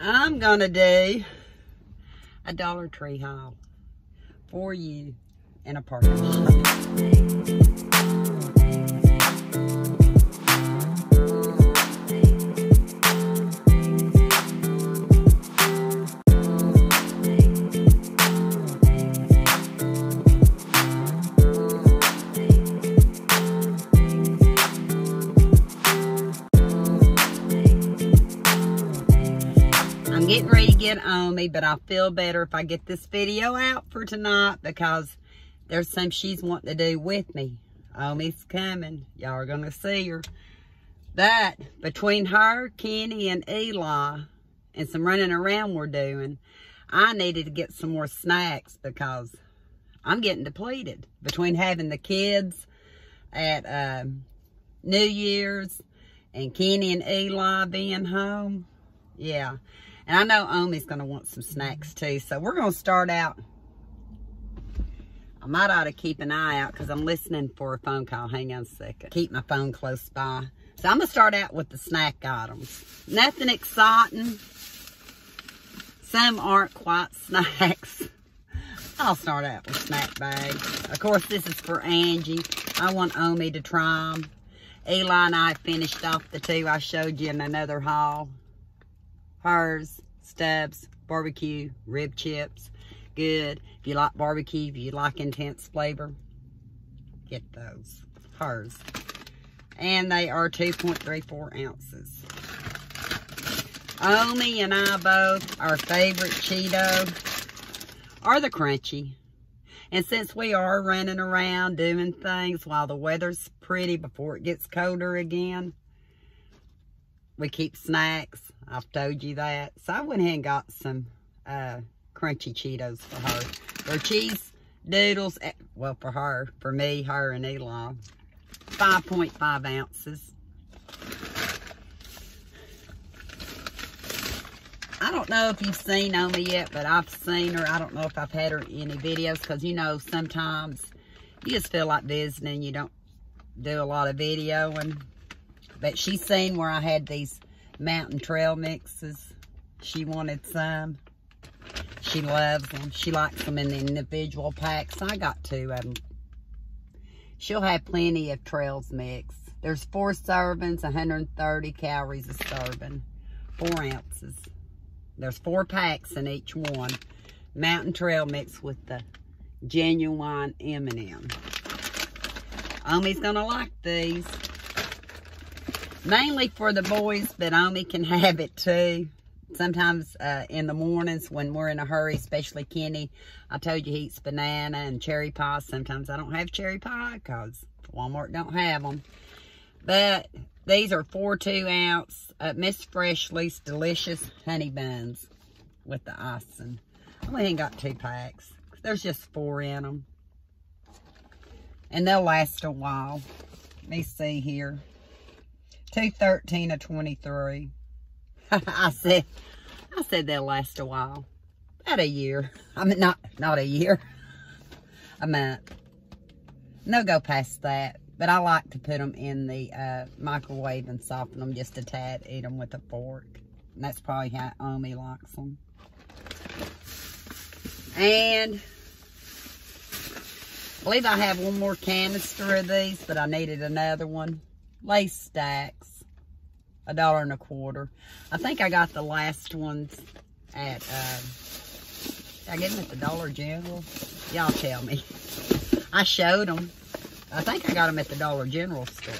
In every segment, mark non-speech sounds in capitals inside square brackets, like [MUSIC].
I'm gonna do a Dollar Tree haul for you in a parking me, but I feel better if I get this video out for tonight because there's some she's wanting to do with me. Omi's coming. Y'all are going to see her. But between her, Kenny, and Eli, and some running around we're doing, I needed to get some more snacks because I'm getting depleted. Between having the kids at um, New Year's and Kenny and Eli being home, yeah. And I know Omi's going to want some snacks too. So we're going to start out. I might ought to keep an eye out because I'm listening for a phone call. Hang on a second. Keep my phone close by. So I'm going to start out with the snack items. Nothing exciting. Some aren't quite [LAUGHS] snacks. I'll start out with snack bags. Of course, this is for Angie. I want Omi to try them. Eli and I finished off the two I showed you in another haul Herr's, Stubbs, barbecue, rib chips. Good. If you like barbecue, if you like intense flavor, get those. Herr's. And they are 2.34 ounces. Omi and I both, our favorite Cheeto are the crunchy. And since we are running around doing things while the weather's pretty before it gets colder again, we keep snacks. I've told you that. So I went ahead and got some uh, crunchy Cheetos for her. They're cheese doodles. Eh, well, for her, for me, her, and Eli. 5.5 ounces. I don't know if you've seen Omi yet, but I've seen her. I don't know if I've had her in any videos because, you know, sometimes you just feel like visiting. You don't do a lot of videoing. But she's seen where I had these mountain trail mixes. She wanted some. She loves them. She likes them in the individual packs. I got two of them. She'll have plenty of trails mix. There's four servings, 130 calories a serving. Four ounces. There's four packs in each one. Mountain Trail mix with the genuine M&M. Omi's gonna like these. Mainly for the boys, but Omi can have it too. Sometimes uh, in the mornings when we're in a hurry, especially Kenny, I told you he eats banana and cherry pie. Sometimes I don't have cherry pie because Walmart don't have them. But these are four two ounce uh, Miss Freshley's delicious honey buns with the icing. I went and got two packs. There's just four in them. And they'll last a while. Let me see here. 213 of 23. [LAUGHS] I said, I said they'll last a while. About a year. I mean, not, not a year. [LAUGHS] a month. No go past that. But I like to put them in the uh, microwave and soften them just a tad. Eat them with a fork. And that's probably how Omi likes them. And I believe I have one more canister of these, but I needed another one. Lay's Stax. A dollar and a quarter. I think I got the last ones at, uh, I get them at the Dollar General? Y'all tell me. I showed them. I think I got them at the Dollar General store.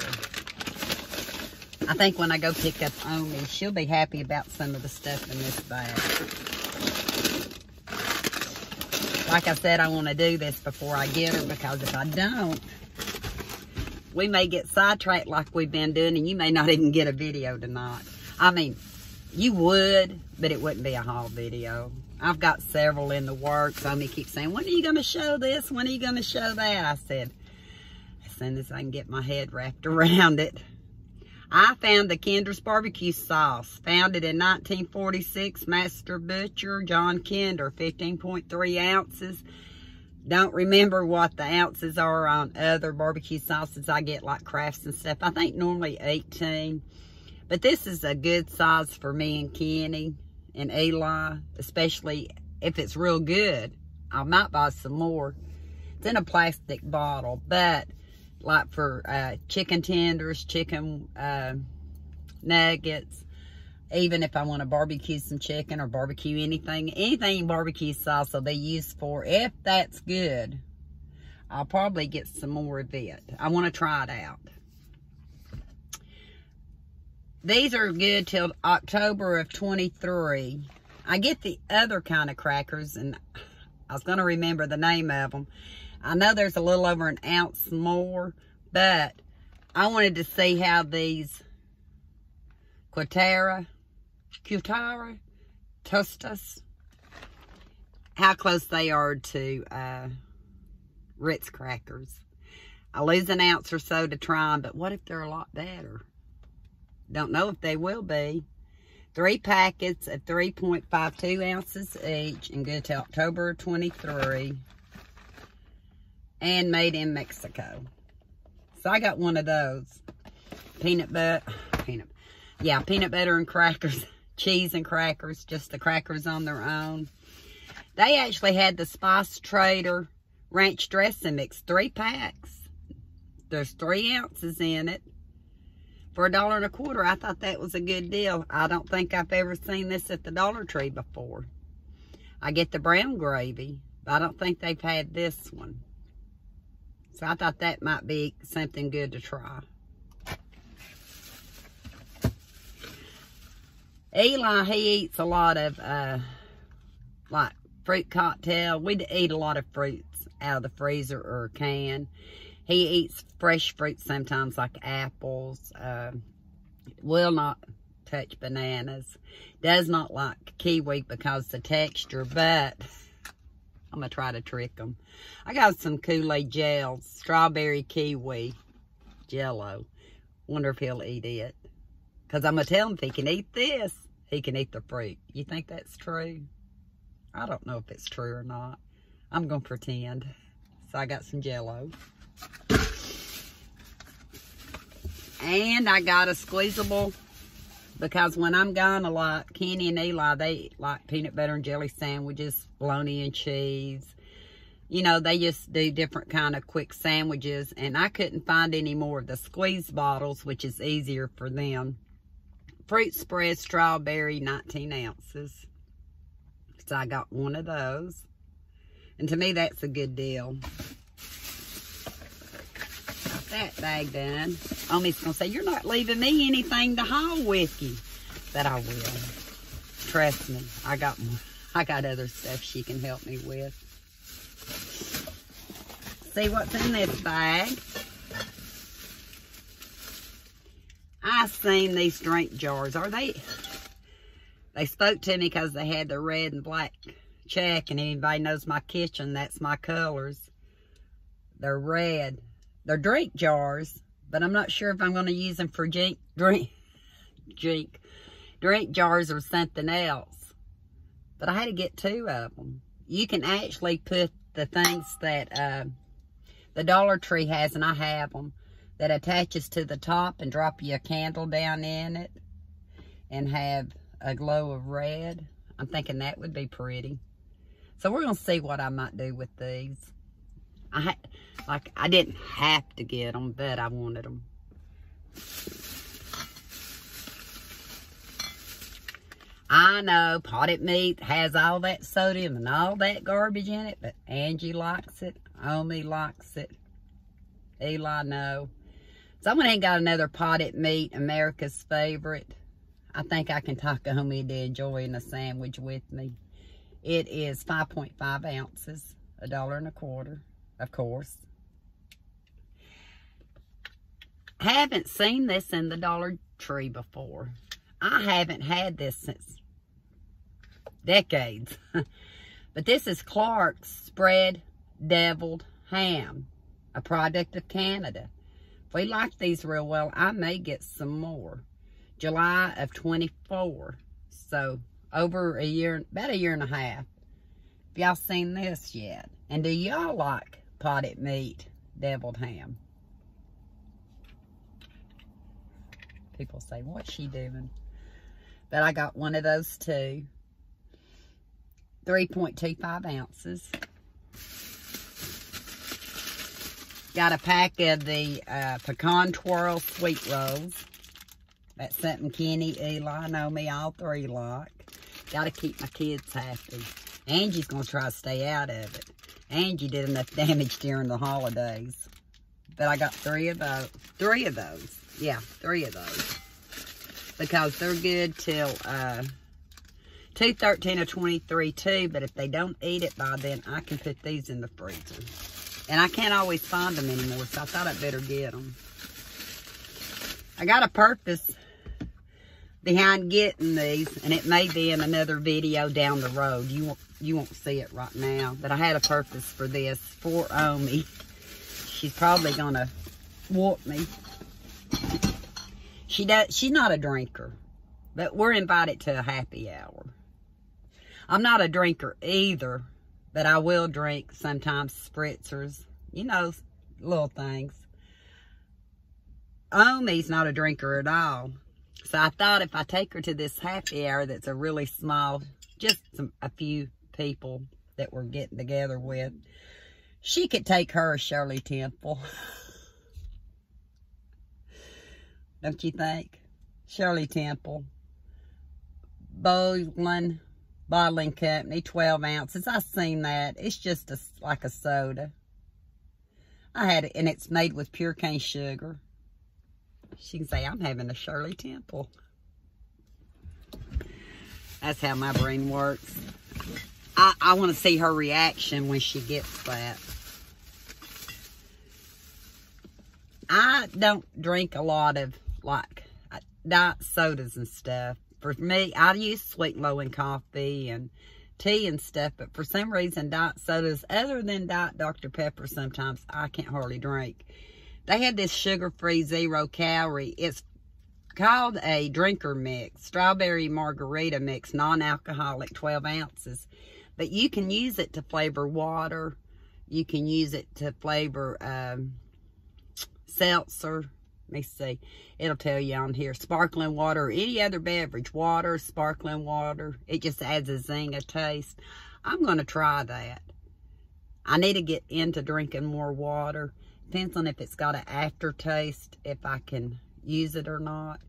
I think when I go pick up Omi, she'll be happy about some of the stuff in this bag. Like I said, I want to do this before I get her because if I don't, we may get sidetracked like we've been doing and you may not even get a video tonight. I mean, you would, but it wouldn't be a haul video. I've got several in the works. Omi keeps saying, when are you going to show this? When are you going to show that? I said, as soon as I can get my head wrapped [LAUGHS] around it. I found the Kinder's barbecue sauce, founded in 1946, Master Butcher, John Kinder, 15.3 ounces. Don't remember what the ounces are on other barbecue sauces I get like Krafts and stuff. I think normally 18. But this is a good size for me and Kenny. and Eli, especially if it's real good. I might buy some more. It's in a plastic bottle, but like for uh, chicken tenders, chicken uh, nuggets, even if I want to barbecue some chicken or barbecue anything, anything barbecue sauce will be used for. If that's good, I'll probably get some more of it. I want to try it out. These are good till October of 23. I get the other kind of crackers, and I was going to remember the name of them. I know there's a little over an ounce more, but I wanted to see how these Cuétara, Cuétara, Tostas, how close they are to uh, Ritz crackers. I lose an ounce or so to try them, but what if they're a lot better? Don't know if they will be. Three packets of 3.52 ounces each and good till October 23. And made in Mexico. So I got one of those. Peanut butter, peanut, yeah, peanut butter and crackers, [LAUGHS] cheese and crackers, just the crackers on their own. They actually had the Spice Trader ranch dressing mix, three packs. There's three ounces in it for a dollar and a quarter. I thought that was a good deal. I don't think I've ever seen this at the Dollar Tree before. I get the brown gravy, but I don't think they've had this one. So I thought that might be something good to try. Eli, he eats a lot of, uh, like, fruit cocktail. We eat a lot of fruits out of the freezer or can. He eats fresh fruit sometimes, like apples. Uh, will not touch bananas. Does not like kiwi because the texture, but I'm going to try to trick him. I got some Kool-Aid gels, strawberry kiwi jello. Wonder if he'll eat it. Because I'm going to tell him if he can eat this, he can eat the fruit. You think that's true? I don't know if it's true or not. I'm going to pretend. So I got some jello. And I got a squeezable because when I'm gone a lot, Kenny and Eli, they like peanut butter and jelly sandwiches, bologna and cheese. You know, they just do different kind of quick sandwiches. And I couldn't find any more of the squeeze bottles, which is easier for them. Fruit spread strawberry, 19 ounces. So I got one of those. And to me, that's a good deal that bag done. Omi's going to say, you're not leaving me anything to haul with you. But I will. Trust me. I got I got other stuff she can help me with. See what's in this bag. I seen these drink jars. Are they... They spoke to me because they had the red and black check. And anybody knows my kitchen, that's my colors. They're red. They're drink jars, but I'm not sure if I'm going to use them for drink, drink, drink, drink jars or something else. But I had to get two of them. You can actually put the things that uh, the Dollar Tree has, and I have them, that attaches to the top and drop you a candle down in it and have a glow of red. I'm thinking that would be pretty. So we're going to see what I might do with these. I like, I didn't have to get them, but I wanted them. I know potted meat has all that sodium and all that garbage in it, but Angie likes it. Omi likes it. Eli, no. So ain't got another potted meat, America's favorite. I think I can talk Omi into enjoying a sandwich with me. It is 5.5 ounces, a dollar and a quarter of course. Haven't seen this in the Dollar Tree before. I haven't had this since decades. [LAUGHS] but this is Clark's Spread Deviled Ham, a product of Canada. We like these real well, I may get some more. July of 24. So over a year, about a year and a half. Have y'all seen this yet? And do y'all like potted meat, deviled ham. People say, what's she doing? But I got one of those too. 3.25 ounces. Got a pack of the uh, pecan twirl sweet rolls. That's something Kenny, Eli, Omi, all three like. Got to keep my kids happy. Angie's to try to stay out of it. Angie did enough [LAUGHS] damage during the holidays. But I got three of those. Three of those. Yeah, three of those. Because they're good till uh, 213 or 23 too. But if they don't eat it by then, I can put these in the freezer. And I can't always find them anymore, so I thought I'd better get them. I got a purpose behind getting these, and it may be in another video down the road. You won't, you won't see it right now, but I had a purpose for this for Omi. Um, she's probably gonna whoop me. She does. She's not a drinker, but we're invited to a happy hour. I'm not a drinker either, but I will drink sometimes spritzers, you know, little things. Omi's not a drinker at all. So I thought if I take her to this happy hour that's a really small, just some, a few people that we're getting together with, she could take her Shirley Temple. [LAUGHS] Don't you think? Shirley Temple. Boylan Bottling Company, 12 ounces. I seen that. It's just a, like a soda. I had it, and it's made with pure cane sugar. She can say, I'm having a Shirley Temple. That's how my brain works. I, I want to see her reaction when she gets that. I don't drink a lot of, like, uh, diet sodas and stuff for me, I use sweet and low in coffee and tea and stuff, but for some reason, diet sodas, other than diet Dr. Pepper, sometimes I can't hardly drink. They had this sugar-free zero calorie. It's called a drinker mix, strawberry margarita mix, non-alcoholic, 12 ounces. But you can use it to flavor water. You can use it to flavor um, seltzer me see. It'll tell you on here. Sparkling water or any other beverage. Water, sparkling water. It just adds a zing of taste. I'm going to try that. I need to get into drinking more water. Depends on if it's got an aftertaste, if I can use it or not.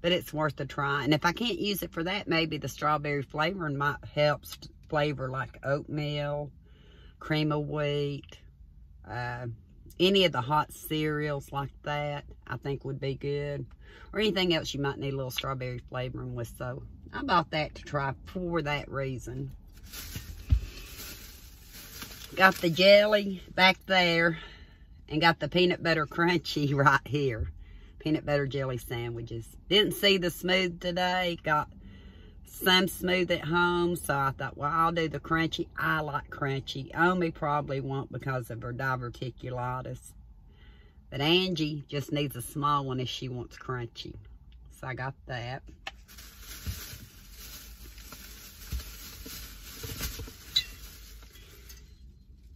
But it's worth a try. And if I can't use it for that, maybe the strawberry flavoring might help flavor like oatmeal, cream of wheat, uh, any of the hot cereals like that, I think would be good. Or anything else you might need a little strawberry flavoring with. So I bought that to try for that reason. Got the jelly back there. And got the peanut butter crunchy [LAUGHS] right here. Peanut butter jelly sandwiches. Didn't see the smooth today. Got some smooth at home, so I thought, well, I'll do the crunchy. I like crunchy. Omi probably won't because of her diverticulitis. But Angie just needs a small one if she wants crunchy. So I got that.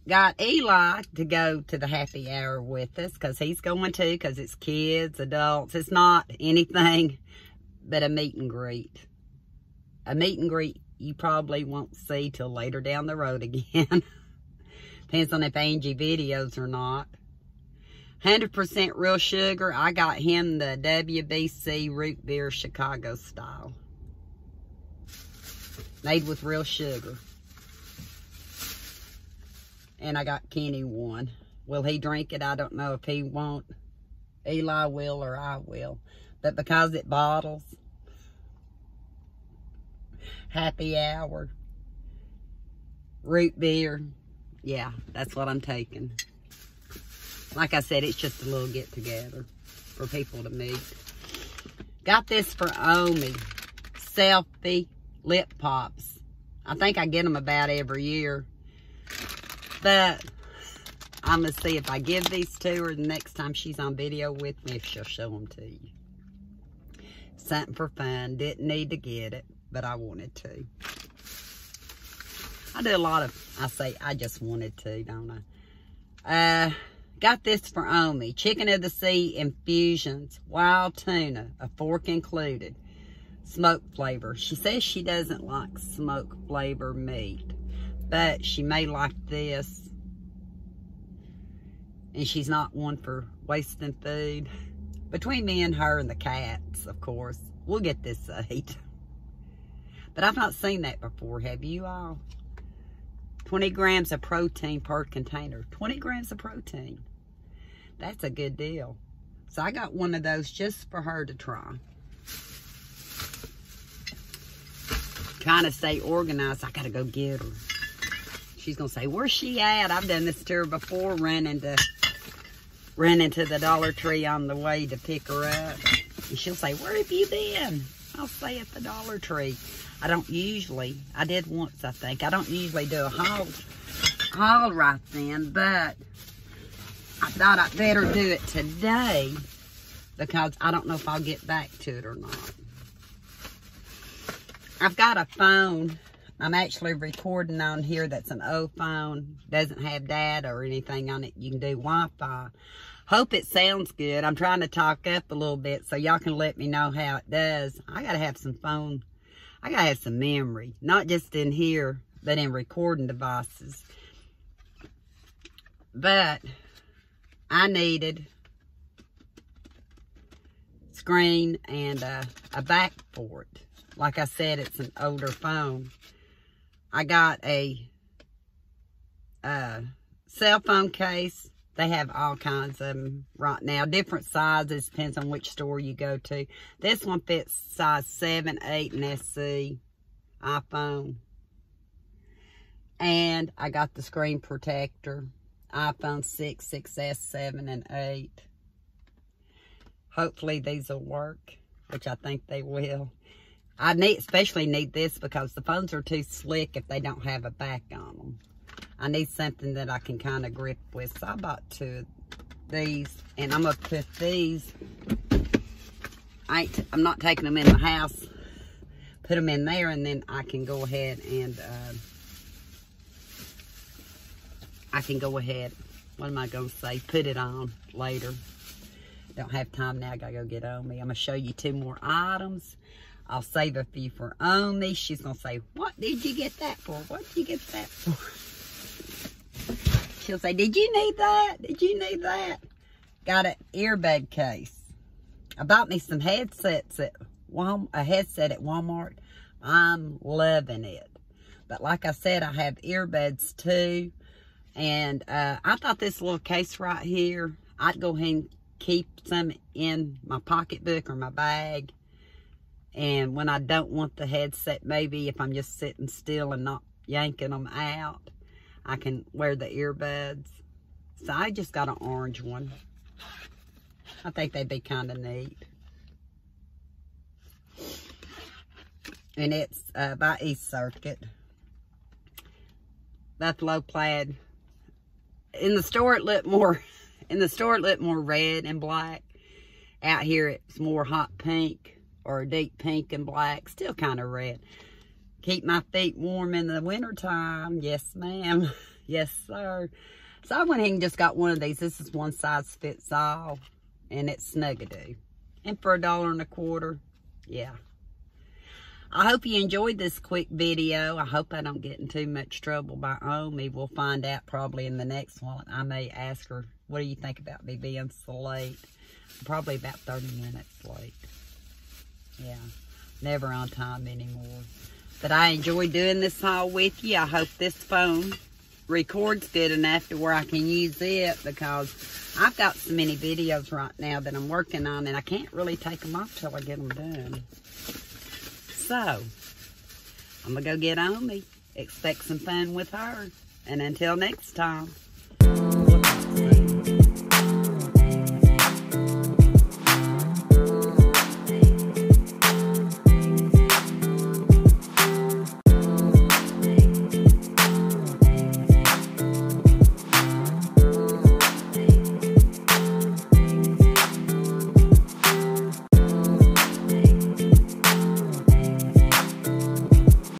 Got Eli to go to the happy hour with us because he's going to because it's kids, adults. It's not anything but a meet and greet a meet and greet you probably won't see till later down the road [LAUGHS] again. Depends on if Angie videos or not. 100% real sugar. I got him the WBC root beer Chicago style. Made with real sugar. And I got Kenny one. Will he drink it? I don't know if he won't. Eli will or I will. But because it bottles, happy hour, root beer. Yeah, that's what I'm taking. Like I said, it's just a little get together for people to meet. Got this for Omi. Selfie lip pops. I think I get them about every year. But I'm going to see if I give these to her the next time she's on video with me, if she'll show them to you. Something for fun. Didn't need to get it but I wanted to. I do a lot of, I say, I just wanted to, don't I? Uh, got this for Omi. Chicken of the Sea infusions. Wild tuna, a fork included. smoke flavor. She says she doesn't like smoke flavor meat, but she may like this. And she's not one for wasting food. Between me and her and the cats, of course, we'll get this ate. But I've not seen that before, have you all? 20 grams of protein per container. 20 grams of protein. That's a good deal. So I got one of those just for her to try. Trying to stay organized. I got to go get her. She's going to say, where's she at? I've done this to her before, running to, running to the Dollar Tree on the way to pick her up. And she'll say, where have you been? I'll stay at the Dollar Tree. I don't usually, I did once, I think. I don't usually do a haul, haul right then, but I thought I'd better do it today because I don't know if I'll get back to it or not. I've got a phone. I'm actually recording on here that's an old phone. Doesn't have data or anything on it. You can do Wi-Fi. Hope it sounds good. I'm trying to talk up a little bit so y'all can let me know how it does. I got to have some phone. I got to have some memory. Not just in here, but in recording devices. But I needed screen and a, a back for it. Like I said, it's an older phone. I got a, a cell phone case they have all kinds of them right now. Different sizes, depends on which store you go to. This one fits size 7, 8, and SE iPhone. And I got the screen protector. iPhone 6, 6S, 7, and 8. Hopefully these will work, which I think they will. I need, especially need this because the phones are too slick if they don't have a back on them. I need something that I can kind of grip with. So I bought two of these, and I'm going to put these. I ain't, I'm not taking them in the house. Put them in there, and then I can go ahead and, uh, I can go ahead, what am I going to say, put it on later. Don't have time now, I got to go get Omi. I'm going to show you two more items. I'll save a few for Omi. She's going to say, what did you get that for? What did you get that for? She'll say, did you need that? Did you need that? Got an earbud case. I bought me some headsets at Walmart, a headset at Walmart. I'm loving it. But like I said, I have earbuds too. And uh, I thought this little case right here, I'd go ahead and keep some in my pocketbook or my bag. And when I don't want the headset, maybe if I'm just sitting still and not yanking them out, I can wear the earbuds. So I just got an orange one. I think they'd be kind of neat. And it's uh, by East Circuit. Buffalo plaid. In the store it looked more, [LAUGHS] in the store it looked more red and black. Out here it's more hot pink or deep pink and black. Still kind of red. Keep my feet warm in the wintertime. Yes, ma'am. [LAUGHS] Yes, sir. So I went ahead and just got one of these. This is one size fits all. And it's Snugadoo. And for a dollar and a quarter, yeah. I hope you enjoyed this quick video. I hope I don't get in too much trouble by Omi. We'll find out probably in the next one. I may ask her, what do you think about me being so late? Probably about 30 minutes late. Yeah, never on time anymore. But I enjoy doing this haul with you. I hope this phone records good enough to where I can use it because I've got so many videos right now that I'm working on and I can't really take them off till I get them done. So, I'm going to go get Omi. Expect some fun with her. And until next time.